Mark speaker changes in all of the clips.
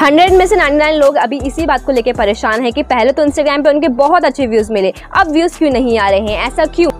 Speaker 1: Hundred में से 99 लोग अभी इसी बात को लेकर परेशान है कि पहले तो इंस्टाग्राम पे उनके बहुत अच्छे व्यूज़ मिले, अब व्यूज़ क्यों नहीं आ रहे हैं? ऐसा क्यों?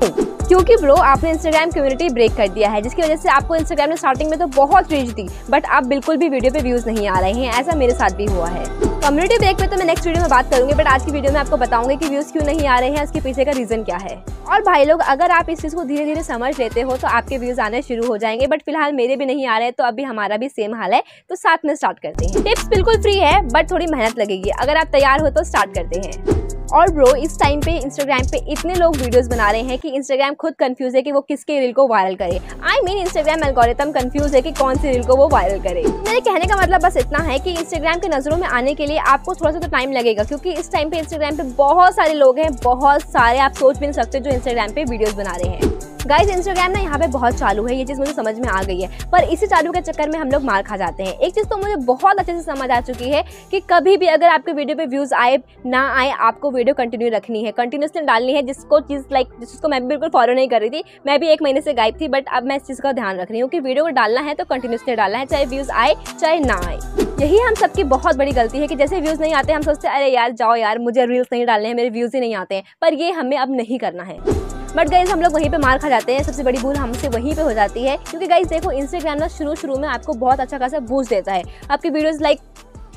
Speaker 1: क्योंकि ब्रो आपने इंस्टाग्राम कम्युनिटी ब्रेक कर दिया है, जिसकी वजह से आपको इंस्टाग्राम ने स्टार्टिंग में तो बहुत रीच दी बट अब बिल्कुल भी वीडियो पे व्यूज़ नहीं आ रहे हैं, ऐसा मेरे साथ भी हुआ है। कम्युनिटी ब्रेक पे तो मैं नेक्स्ट वीडियो में बात करूँगी बट आज की वीडियो में आपको बताऊँगी कि व्यूज़ क्यों नहीं आ रहे हैं, उसके पीछे का रीज़न क्या है। और भाई लोग, अगर आप इस चीज़ को धीरे धीरे समझ लेते हो तो आपके व्यूज़ आने शुरू हो जाएँगे बट फ़िलहाल मेरे भी नहीं आ रहे तो अभी हमारा भी सेम हाल है तो साथ में स्टार्ट करते हैं। टिप्स बिल्कुल फ्री है बट थोड़ी मेहनत लगेगी। अगर आप तैयार हो तो स्टार्ट करते हैं। और ब्रो इस टाइम पे इंस्टाग्राम पे इतने लोग वीडियोस बना रहे हैं कि इंस्टाग्राम खुद कंफ्यूज है कि वो किसके रील को वायरल करे। I mean Instagram algorithm confuse है कि कौन सी रील को वो वायरल करे। मेरे कहने का मतलब बस इतना है कि इंस्टाग्राम के नज़रों में आने के लिए आपको थोड़ा सा तो टाइम लगेगा, क्योंकि इस टाइम पे इंस्टाग्राम पे बहुत सारे लोग हैं, बहुत सारे आप सोच भी नहीं सकते जो इंस्टाग्राम पे वीडियोज़ बना रहे हैं। गाइज़ इंस्टाग्राम ना यहाँ पे बहुत चालू है, ये चीज़ मुझे समझ में आ गई है। पर इसी चालू के चक्कर में हम लोग मार खा जाते हैं। एक चीज़ तो मुझे बहुत अच्छे से समझ आ चुकी है कि कभी भी अगर आपके वीडियो पे व्यूज़ आए, ना आए, आपको वीडियो कंटिन्यू रखनी है कंटिन्यूसली डालनी है, जिसको चीज़ लाइक जिसको मैं बिल्कुल फॉलो नहीं कर रही थी। मैं भी एक महीने से गायब थी बट अब मैं इस चीज़ का ध्यान रख रही हूँ कि वीडियो को डालना है तो कंटिन्यूसली डालना है, चाहे व्यूज़ आए, चाहे ना आए। यही हम सबकी बहुत बड़ी गलती है कि जैसे व्यूज़ नहीं आते, हम सोचते अरे यार, जाओ यार, मुझे रील्स नहीं डालने हैं, मेरे व्यूज़ ही नहीं आते हैं। पर ये हमें अब नहीं करना है। बट गाइज़ हम लोग वहीं पे मार खा जाते हैं। सबसे बड़ी भूल हमसे वहीं पे हो जाती है। क्योंकि गाइज़ देखो इंस्टाग्राम ना शुरू शुरू में आपको बहुत अच्छा खासा बूस्ट देता है। आपकी videos like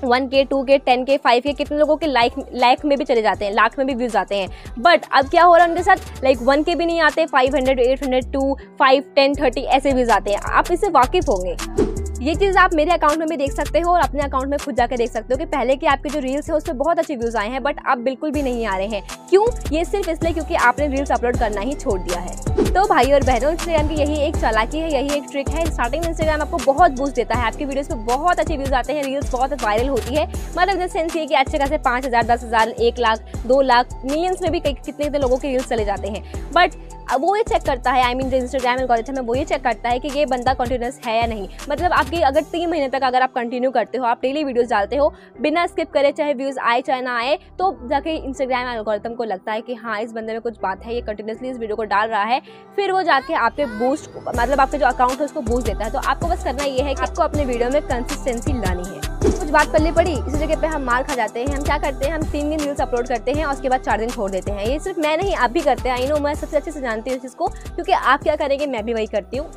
Speaker 1: one K two K ten K five K कितने लोगों के लाइक लाइक में भी चले जाते हैं, लाख में भी व्यूज़ आते हैं। बट अब क्या हो रहा है उनके साथ? लाइक वन के भी नहीं आते five hundred eight hundred two five ten thirty ऐसे व्यूज़ आते हैं। आप इससे वाकिफ होंगे। ये चीज़ आप मेरे अकाउंट में भी देख सकते हो और अपने अकाउंट में खुद जाकर देख सकते हो कि पहले के आपके जो रील्स है उस पर बहुत अच्छे व्यूज़ आए हैं बट अब बिल्कुल भी नहीं आ रहे हैं। क्यों? ये सिर्फ़ इसलिए क्योंकि आपने रील्स अपलोड करना ही छोड़ दिया है। तो भाई और बहनों इंस्टाग्राम की यही एक चालाकी है, यही एक ट्रिक है। स्टार्टिंग में इंस्टाग्राम आपको बहुत बूस्ट देता है। आपकी वीडियोस पे बहुत अच्छे व्यूज़ आते हैं रील्स बहुत वायरल होती है। मतलब इन सेंस ये कि अच्छे खासे पाँच हज़ार, दस हज़ार, एक लाख, दो लाख मिलियंस में भी कितने कितने लोगों के रील्स चले जाते हैं। बट वो ये चेक करता है आई मीन जो इंस्टाग्राम एल्गोरिथम है, वो ये चेक करता है कि ये बंदा कंटिन्यूस है या नहीं। मतलब आपकी अगर तीन महीने तक अगर आप कंटिन्यू करते हो, आप डेली वीडियोस डालते हो, बिना स्किप करे, चाहे व्यूज़ आए, चाहे ना आए तो जाके इंस्टाग्राम एल्गोरिथम को लगता है कि हाँ इस बंदे में कुछ बात है, ये कंटिन्यूसली इस वीडियो को डाल रहा है। फिर वो जाके आपके बूस्ट मतलब आपके जो अकाउंट है, उसको बूस्ट देता है। तो आपको बस करना ये है कि आपको अपने वीडियो में कंसिस्टेंसी लानी है। कुछ बात पल्ले पड़ी, इसी जगह पे हम मार खा जाते हैं, हम क्या करते हैं, हम तीन दिन रील्स अपलोड करते हैं और उसके बाद चार दिन छोड़ देते हैं। ये सिर्फ़ मैं नहीं, आप भी करते हैं। आई नो मैं सबसे अच्छे से जानती हूँ इस चीज़ को, क्योंकि आप क्या करेंगे, मैं भी वही करती हूँ।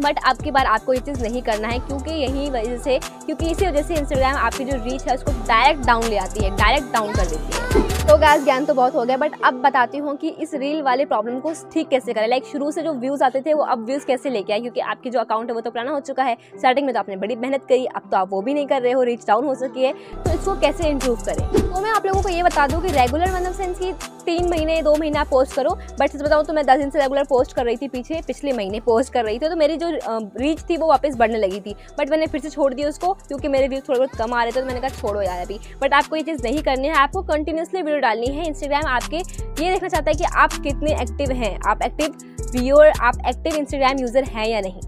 Speaker 1: बट अब की बार आपको ये चीज़ नहीं करना है, क्योंकि यही वजह से, क्योंकि इसी वजह से इंस्टाग्राम आपकी जो रीच है, उसको डायरेक्ट डाउन ले आती है डायरेक्ट डाउन कर देती है। तो गैस ज्ञान तो बहुत हो गया बट अब बताती हूँ कि इस रील वाले प्रॉब्लम को ठीक कैसे करें। लाइक शुरू से जो व्यूज़ आते थे, वो अब व्यूज़ कैसे लेके आए? क्योंकि आपकी जो अकाउंट है, वो तो पुराना हो चुका है। स्टार्टिंग में तो आपने बड़ी मेहनत करी, अब तो आप वो भी नहीं कर रहे हो रीच डाउन हो सकी है। तो इसको कैसे इंप्रूव करें? तो मैं आप लोगों को ये बता दूँ कि रेगुलर मतलब सेंस की तीन महीने, दो महीने आप पोस्ट करो। बट सच बताऊँ तो मैं दस दिन से रेगुलर पोस्ट कर रही थी, पीछे पिछले महीने पोस्ट कर रही थी। तो मेरी जो रीच थी, वो वापस बढ़ने लगी थी। बट मैंने फिर से छोड़ दिया उसको, क्योंकि मेरे व्यूज़ थोड़े बहुत कम आ रहे थे तो मैंने कहा छोड़ो यार अभी। बट आपको ये चीज़ नहीं करनी है, आपको कंटिन्यूसली वीडियो डालनी है इंस्टाग्राम आपके। ये देखना चाहता है कि आप कितने एक्टिव हैं। आप एक्टिव व्यूअर आप एक्टिव इंस्टाग्राम यूज़र हैं या नहीं।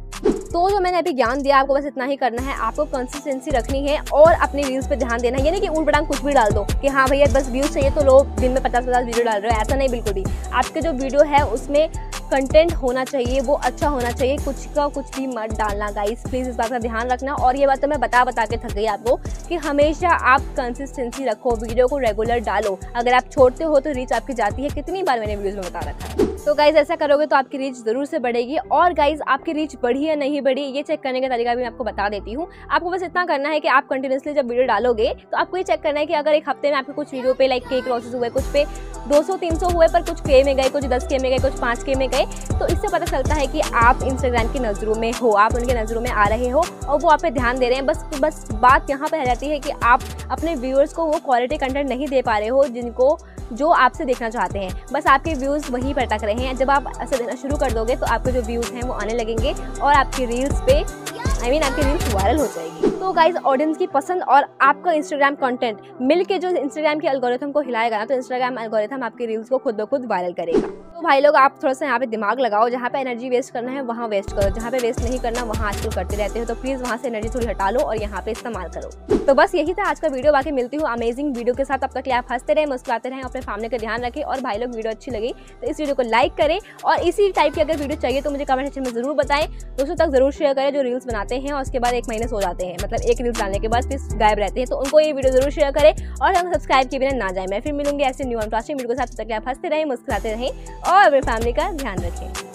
Speaker 1: तो जो मैंने अभी ज्ञान दिया आपको बस इतना ही करना है। आपको कंसिस्टेंसी रखनी है और अपनी व्यूज़ पे ध्यान देना है। यानी कि उल्ट पटांग कुछ भी डाल दो कि हाँ भैया, बस व्यूज़ चाहिए तो लोग दिन में पचास पचास वीडियो डाल रहे हो। ऐसा नहीं, बिल्कुल भी। आपके जो वीडियो है, उसमें कंटेंट होना चाहिए, वो अच्छा होना चाहिए। कुछ का कुछ भी मत डालना गाइस प्लीज़ इस बात का ध्यान रखना। और ये बात तो मैं बता बता के थक गई आपको कि हमेशा आप कंसिस्टेंसी रखो वीडियो को रेगुलर डालो। अगर आप छोड़ते हो तो रीच आपकी जाती है। कितनी बार मैंने वीडियोज़ में बता रखा है? तो गाइज़ ऐसा करोगे तो आपकी रीच ज़रूर से बढ़ेगी। और गाइज़ आपकी रीच बढ़ी या नहीं बढ़ी, ये चेक करने का तरीका भी मैं आपको बता देती हूँ। आपको बस इतना करना है कि आप कंटिन्यूसली जब वीडियो डालोगे तो आपको ये चेक करना है कि अगर एक हफ़्ते में आपके कुछ वीडियो पे लाइक के क्रॉसेस हुए, कुछ पे 200-300 हुए, पर कुछ के में गए, कुछ 10 के में गए, कुछ 5 के में गए तो इससे पता चलता है कि आप इंस्टाग्राम की नज़रों में हो, आप उनके नज़रों में आ रहे हो और वो आप पे ध्यान दे रहे हैं। बस बस बात यहाँ पर रह जाती है कि आप अपने व्यूअर्स को वो क्वालिटी कंटेंट नहीं दे पा रहे हो, जिनको जो आपसे देखना चाहते हैं। बस आपके व्यूज़ वहीं पर टक रहे। हैं जब आप ऐसा देना शुरू कर दोगे तो आपके जो व्यूज़ हैं, वो आने लगेंगे और आपकी रील्स पे आई मीन आपकी रील्स वायरल हो जाएगी। तो गाइज़ ऑडियंस की पसंद और आपका इंस्टाग्राम कंटेंट मिल के जो इंस्टाग्राम के एल्गोरिथम को हिलाएगा ना तो इंस्टाग्राम एल्गोरिथम आपकी रील्स को खुद ब खुद वायरल करेगा। तो भाई लोग, आप थोड़ा सा यहाँ पे दिमाग लगाओ, जहाँ पे एनर्जी वेस्ट करना है, वहाँ वेस्ट करो। जहाँ पे वेस्ट नहीं करना, वहाँ आजकल करते रहते हो तो प्लीज़ वहाँ से एनर्जी थोड़ी हटा लो और यहाँ पे इस्तेमाल करो। तो बस यही था आज का वीडियो बाकी मिलती हूँ अमेजिंग वीडियो के साथ। अब तक आप हँसते रहे, मुस्कुराते रहे, अपने फैमिली का ध्यान रखें और भाई लोग वीडियो अच्छी लगी तो इस वीडियो को लाइक करें और इसी टाइप की अगर वीडियो चाहिए तो मुझे कमेंट सेक्शन में ज़रूर बताएँ। दोस्तों तक ज़रूर शेयर करें जो रील्स बनाते आते हैं और उसके बाद एक महीने सो जाते हैं। मतलब एक न्यूज़ डालने के बाद फिर गायब रहते हैं। तो उनको ये वीडियो ज़रूर शेयर करें और हम सब्सक्राइब किए बिना ना जाए। मैं फिर मिलूँगी ऐसे न्यू इंटरेस्टिंग वीडियो के साथ। तक आप हँसते रहें, मुस्कुराते रहें और अपनी फैमिली का ध्यान रखें।